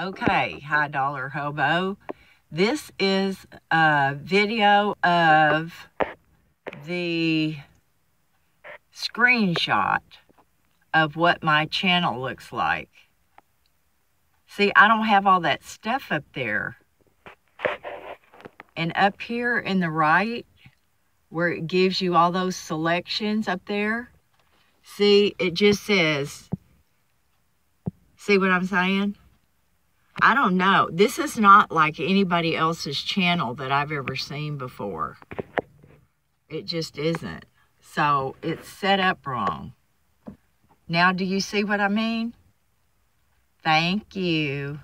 Okay, High Dollar Hobo. This is a video of the screenshot of what my channel looks like. See, I don't have all that stuff up there. And up here in the right, where it gives you all those selections up there, see, it just says, see what I'm saying? I don't know. This is not like anybody else's channel that I've ever seen before. It just isn't. So it's set up wrong. Now, do you see what I mean? Thank you.